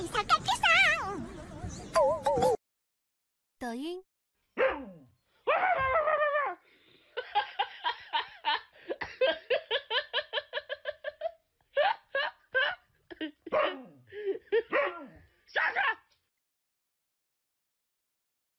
りささん。ドイン